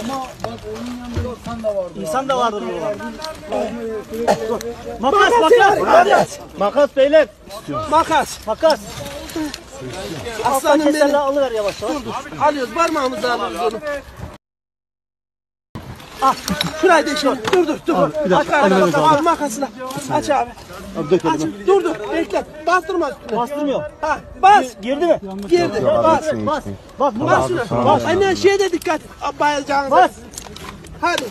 Ama bak onun yanında insan da vardı. İnsan da vardır burada. Makas Makas makas. makas. Makas beyler. Makas. Makas. Aslan Aslanım benim. alıver yavaş yavaş. Alıyoruz parmağımızla alıyoruz onu. Al. Şurayı deşelim. Dur dur dur. Aç abi. Al makasla. Aç abi. Aç. Dur dur. Bekle. Bastırma üstüne. Bastırmıyor. Ha, bas. Girdi mi? Girdi. Bas. Bas. Bas. bunu Bas bas. Aynen şeye de dikkat. Bayılacağınız. Bas. Hadi.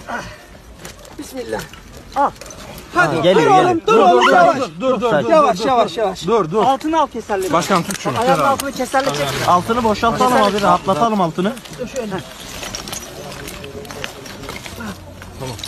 Bismillah. Al. Hadi. geliyor, dur oğlum. Dur oğlum yavaş. Dur dur. Yavaş yavaş yavaş. Dur dur. Altını al keserle. Başkan tut şunu. Ayağının altını keserle çek. Altını boşaltalım abi rahatlatalım altını.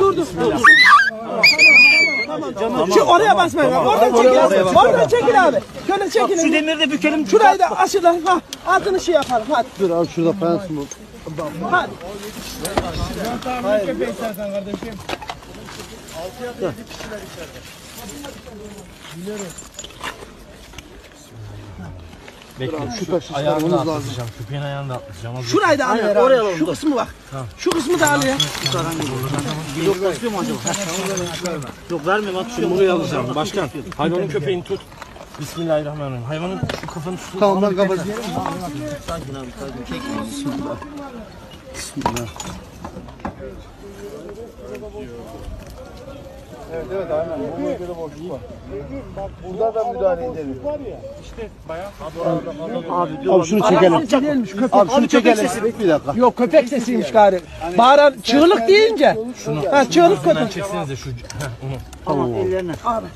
Dur dur dur. dur. Tamam tamam. Şu oraya basmayın. Oradan çekil abi. Oradan çekil abi. Şöyle Şu çekilin. demiri de bükelim. Şurayı da aşıdan ha altını şey yapalım hadi. Dur abi şurada fayans mı? Hadi. Bekle. Şu taşı Ayağını da lazım. Köpeğin ayağını da atlatacağım. Az Şurayı da alıyor. oraya abi. alalım, Şu kısmı bak. Şu kısmı da alıyor. Yok basıyor mu acaba? Yok vermiyorum at şunu. Buraya alacağım. Başkan hayvanın köpeğini tut. Bismillahirrahmanirrahim. Hayvanın şu kafanı tut. Tamam ben kapatayım. Evet evet aynen. Bu bölgede boşluk var. Bak burada da müdahale edelim. Abi, Abi şunu çekelim. Köpek. Abi şunu Abi köpek çekelim. sesi. Bir dakika. Yok köpek sesiymiş gari. Bağıran çığlık deyince. Ha çığlık köpek. çeksenize şu. Tamam ellerine. Abi.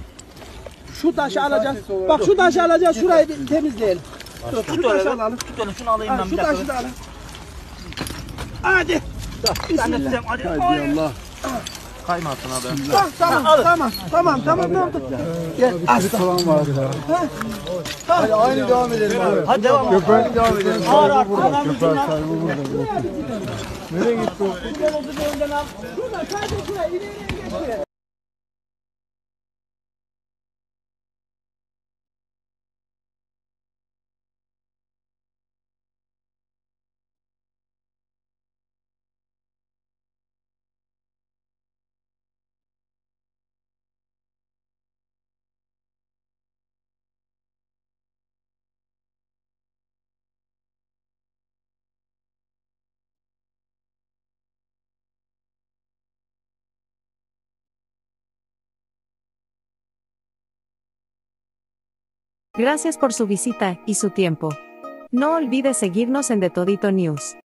Şu taşı alacağız. Bak şu taşı alacağız. Şurayı bir temizleyelim. Dur, şu taşı alalım. Tut onu şunu alayım ben şu bir dakika. taşı da alalım. Hadi. Tutayım hadi. Allah. Kaymasın abi. Tamam tamam tamam tamam tamam tamam. Gel. Bir falan var. Hadi aynı devam edelim abi. Hadi devam. Köpeğe devam edelim. Ağır ağır. Köpeğin sahibi burada. Nereye gitti o? Şuradan sadece şuraya ileriye geç. Gracias por su visita y su tiempo. No olvide seguirnos en The Todito News.